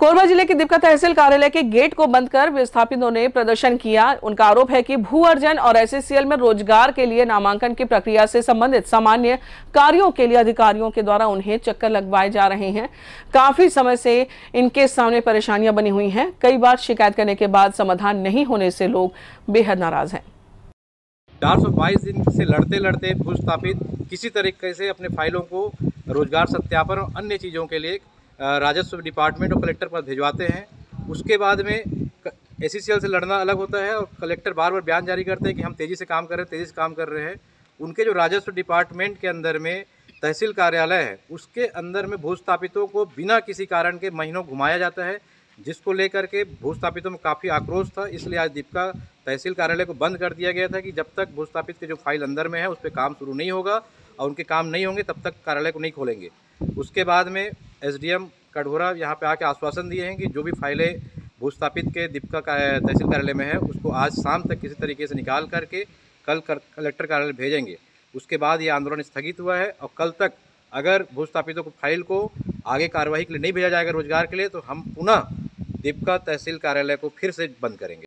कोरबा ज़िले के दीपका तहसील कार्यालय के गेट को बंद कर विस्थापितों ने प्रदर्शन किया। उनका आरोप है कि भू अर्जन और एसएससीएल में रोज़गार के लिए नामांकन की प्रक्रिया से संबंधित सामान्य कार्यों के लिए अधिकारियों के द्वारा उन्हें चक्कर लगवाए जा रहे हैं। काफ़ी समय से इनके सामने परेशानियाँ बनी हुई हैं। कई बार शिकायत करने के बाद समाधान नहीं होने से लोग बेहद नाराज़ हैं। चार सौ बाईस दिन से लड़ते लड़ते भूस्थापित किसी तरीके से अपने फाइलों को रोज़गार सत्यापन और अन्य चीज़ों के लिए राजस्व डिपार्टमेंट और कलेक्टर पर भिजवाते हैं। उसके बाद में ए से लड़ना अलग होता है और कलेक्टर बार बार बयान जारी करते हैं कि हम तेज़ी से काम कर रहे हैं, तेज़ी से काम कर रहे हैं। उनके जो राजस्व डिपार्टमेंट के अंदर में तहसील कार्यालय है, उसके अंदर में भूस्थापितों को बिना किसी कारण के महीनों घुमाया जाता है, जिसको लेकर के भूस्थापितों में काफ़ी आक्रोश था। इसलिए आज दीपका तहसील कार्यालय को बंद कर दिया गया था कि जब तक भूस्थापित के जो फ़ाइल अंदर में है, उस पर काम शुरू नहीं होगा और उनके काम नहीं होंगे, तब तक कार्यालय को नहीं खोलेंगे। उसके बाद में एसडीएम कटघोरा यहाँ पे आके आश्वासन दिए हैं कि जो भी फाइलें भूस्थापित के दीपका तहसील कार्यालय में है उसको आज शाम तक किसी तरीके से निकाल करके कल कर, कलेक्टर कार्यालय भेजेंगे। उसके बाद ये आंदोलन स्थगित हुआ है और कल तक अगर भूस्थापितों को फ़ाइल को आगे कार्रवाई के लिए नहीं भेजा जाएगा रोज़गार के लिए तो हम पुनः दीपका तहसील कार्यालय को फिर से बंद करेंगे।